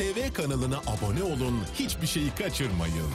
TV kanalına abone olun, hiçbir şeyi kaçırmayın.